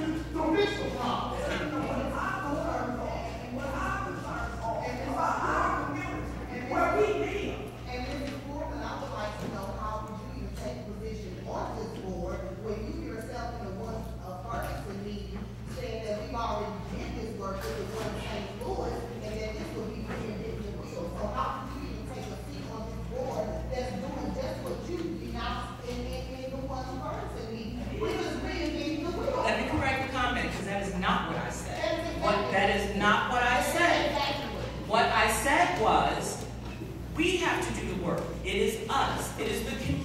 you to this apart.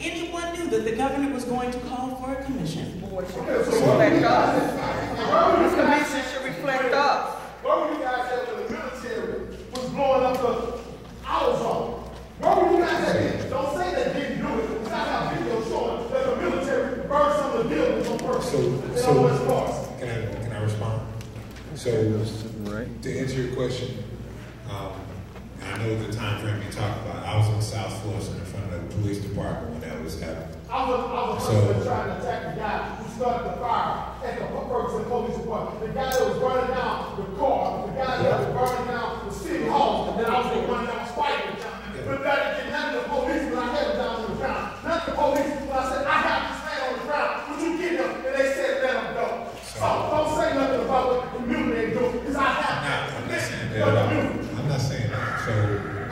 anyone knew that the governor was going to call for a commission. This commission should reflect us. Why were you guys at when the military was blowing up the our zone? Why were you guys at? Don't say that didn't do it. Because I have video showing that the military burned some of the buildings on purpose. So, so, can I, can I respond? So, to answer your question, um, I know the time frame you talked department when that was happening. I was, I was So- trying to attack the guy who started the fire at the Ferguson Police Department. The guy that was burning down the car, the guy that was burning down the city hall, and then I was going to run down fighting. But that did none of the police when I had him down on the ground. None of the police when I said, I have to stand on the ground. Would you get him? And they said, let him go. So don't say nothing about what the community ain't doing, because I have I'm not, to. I'm not saying The that at all. community. I'm not saying that. So,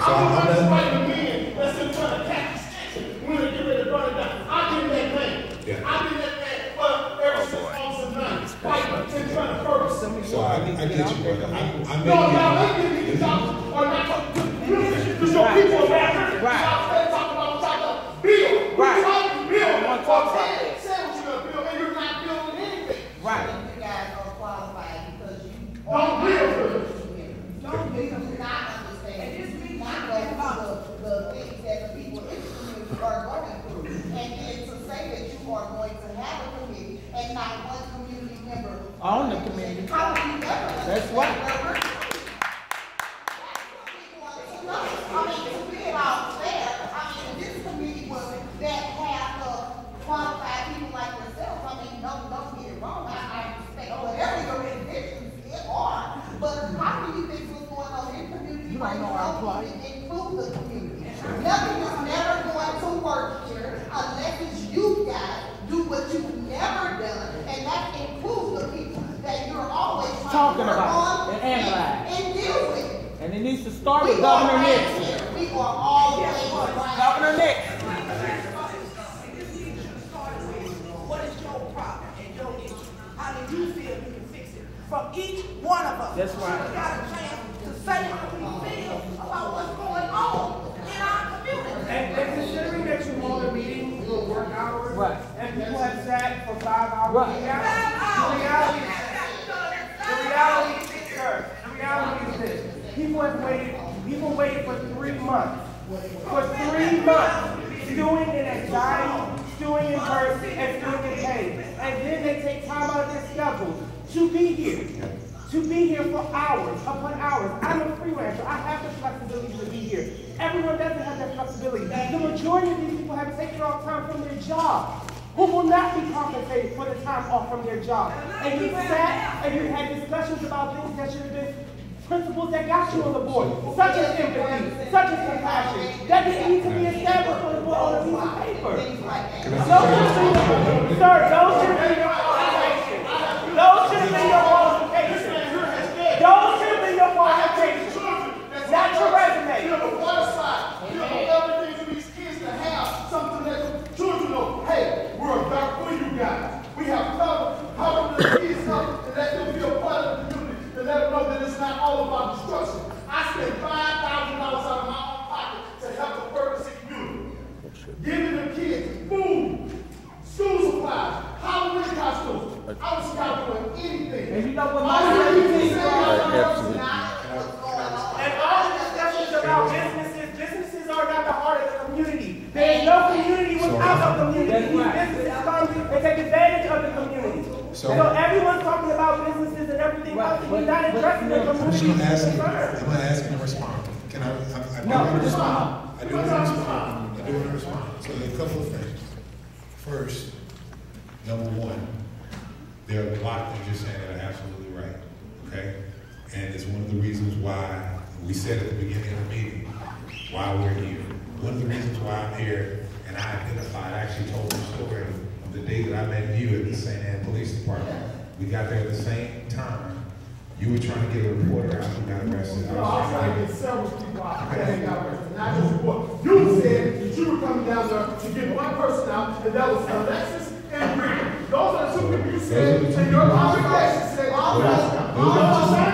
so I'm I'm just not, fighting men that's in trying to catch the station when they get ready to burn it down. I've been that man. Yeah. I've been that man for ever since Officer Nine. Fighting and trying to purpose. so I, I get you, brother. I, I No, y'all may ain't giving these jobs or not talking to the community. Because your people are back here. Right. Y'all stay talking about what y'all gonna build. Right. We talking to build. I wanna talk about Or that. Say what you're gonna build and you're not building anything. Right. You guys are qualified because you. Don't build good. Don't, you do not understand. You do not know the, the things that the people in the community are going through. And then to say that you are going to have a committee and not one community member. On the committee. How will you ever? That's right. understand that? I mean, to be about fair, I mean, this committee was that have the qualified people like yourself. I mean, don't, don't get it wrong. I, I respect whatever your intentions are. But how do you think what's going on in the community right now? Don't even include the community. Nothing is never going to work here unless it's you guys do what you've never done. And that includes the people that you're always trying Talking to work about on and analyze. and deal with. And it needs to start with Governor right Nix. We are always right. Governor Nix. What is your problem and your issue? How do you feel you can fix it? From each one of us. That's right. We got a chance to say how we feel about what's going on in our community. And, and considering that you hold a meeting for work hours, Right. and people have sat for five hours, Right. the reality, the reality, the reality, sir, the reality is this: people have waited, people waited for three months, for three months, stewing in anxiety, stewing in hurt, and stewing in pain, and then they take time out of their schedule to be here. To be here for hours upon hours. I'm a freelancer. I have the flexibility to be here. Everyone doesn't have that flexibility. The majority of these people have taken off time from their job, who will not be compensated for the time off from their job. And you sat and you had discussions about things that should have been principles that got you on the board, such as empathy, such as compassion, that didn't need to be established on the board on a piece of paper. Those should been your, sir, those should been your qualifications. Those should been your qualifications. Those should been your qualifications, not your You resume. the water side. You know, everything for these kids to have something that the children know, hey, we're about for you guys. We have covered, covered the kids up and let them be a part of the community and let them know that it's not all about destruction. I spent five thousand dollars out of my own pocket to help the Ferguson community. Giving the kids food, school supplies, Halloween costumes, for anything. And you know what All my you need to 17 say year old is- And all the discussions about businesses, businesses are not the heart of the community. There is no community without a community. Businesses come and take advantage of the community. So- So everyone's talking about businesses and everything else, and you're not addressing the I'm community gonna ask you, concerns. I'm gonna ask you to respond. Can I, I, I do No, wanna respond. respond. I do wanna respond. I do wanna respond. So a couple of things. First, number one, there are a lot of things you're saying that are absolutely right, okay? And it's one of the reasons why, we said at the beginning of the meeting, why we're here. One of the reasons why I'm here, and I identified, I actually told the story of the day that I met you at the St. Ann Police Department. We got there at the same time. You were trying to get a reporter out who got arrested. I No, was I'm trying to get several people out ain't got arrested, not just one. You said that you were coming down there to get one person out, and that was Alexis and Rick. Those are the two people you said, Those are the two and your congregation said, all Those- right. those All are the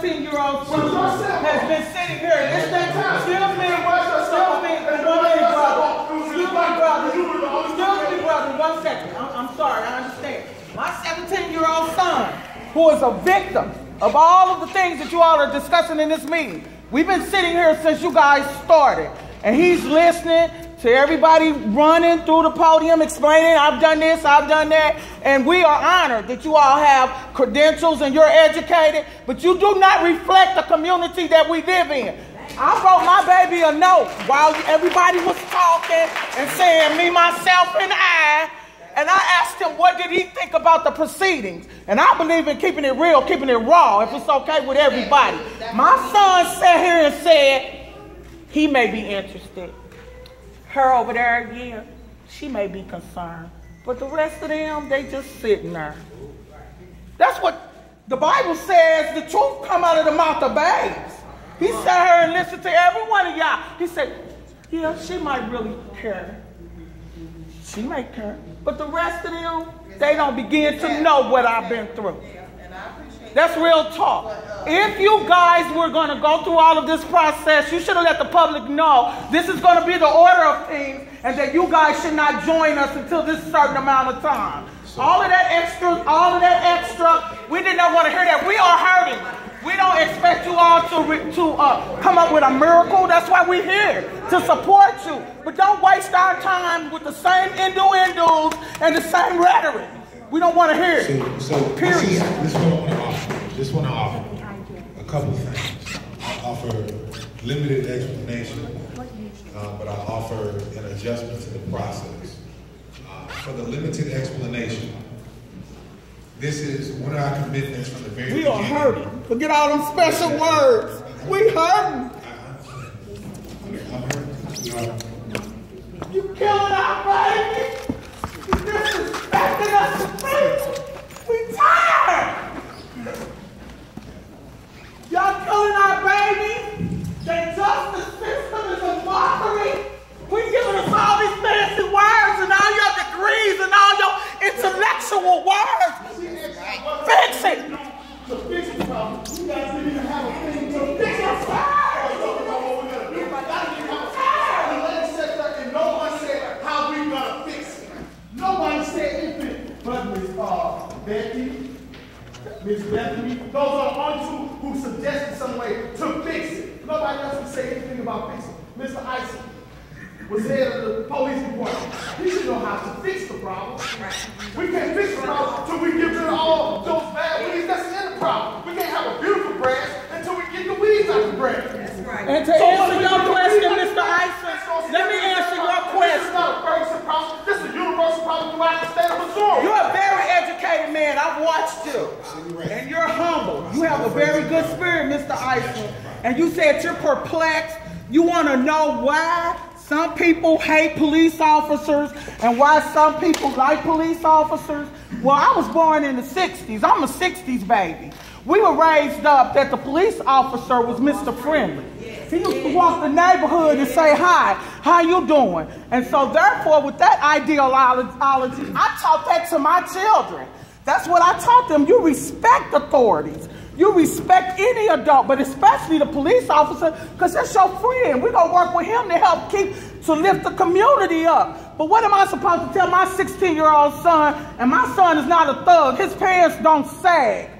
17-year-old has been sitting here. It's that time. Still me, brother. being, still being brought Excuse me, brother. Excuse me, brother. One second. I'm, I'm sorry. I understand. My 17-year-old son, who is a victim of all of the things that you all are discussing in this meeting, we've been sitting here since you guys started. And he's listening to everybody running through the podium explaining, I've done this, I've done that, and we are honored that you all have credentials and you're educated, but you do not reflect the community that we live in. I wrote my baby a note while everybody was talking and saying me, myself, and I. And I asked him, what did he think about the proceedings? And I believe in keeping it real, keeping it raw, if it's okay with everybody. My son sat here and said, he may be interested. Her over there, yeah, she may be concerned. But the rest of them, they just sitting there. That's what the Bible says, the truth come out of the mouth of babes. He sat here and listened to every one of y'all. He said, yeah, she might really care. She may care. But the rest of them, they don't begin to know what I've been through. That's real talk. If you guys were going to go through all of this process, you should have let the public know this is going to be the order of things and that you guys should not join us until this certain amount of time. All of that extra, all of that extra, we did not want to hear that. We are hurting. We don't expect you all to, re- to uh, come up with a miracle. That's why we're here, to support you. But don't waste our time with the same innuendos and the same rhetoric. We don't want to hear it. So, so this Period. is, this is what I want to offer. Just want to offer couple things. I offer limited explanation, uh, but I offer an adjustment to the process. Uh, for the limited explanation, this is one of our commitments from the very We beginning. are hurting. Forget all them special words. We hurting. I'm hurt. We are. You killing our baby. You disrespecting us to preach. We tired. Y'all killing our baby. The justice system is a mockery. We're giving us all these fancy words and all your degrees and all your intellectual words. Fix it. To fix the problem, you guys didn't even have a thing to fix. We're talking about what we're gonna do. Y'all didn't even have a thing. The legislature and no one said how we gonna fix it. Nobody said anything, but Ms. Uh, Becky, Ms. Bethany, those are the only two who suggested some way to fix it. Nobody else would say anything about fixing it. Mr. Isom was head of the police department. He should know how to fix the problem. We can't fix the problem until we get rid of all those bad weeds that's in the problem. We can't have a beautiful grass until we get the weeds out of the grass. That's right. And to answer your question, Mr. Isom, let me answer your This is question. not a Ferguson problem. This is a universal problem throughout the state of Missouri. You're a very educated man. I've watched you. And you're humble. You have a very good spirit, Mr. Isom. And you said you're perplexed. You want to know why some people hate police officers and why some people like police officers? Well, I was born in the 60s. I'm a 60s baby. We were raised up that the police officer was Mr. Friendly. He used to walk the neighborhood and say, hi, how you doing? And so therefore, with that ideology, I taught that to my children. That's what I taught them. You respect authorities. You respect any adult, but especially the police officer, because that's your friend. We're gonna work with him to help keep to lift the community up. But what am I supposed to tell my 16-year-old son? And my son is not a thug. His pants don't sag.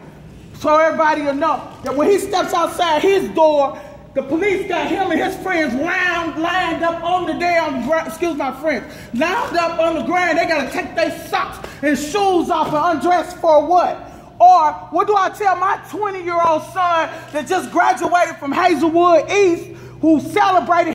So everybody will know that when he steps outside his door, the police got him and his friends lined, lined up on the damn ground, excuse my friends, lined up on the ground. They got to take their socks and shoes off and undress for what? Or what do I tell my 20 year old son that just graduated from Hazelwood East who celebrated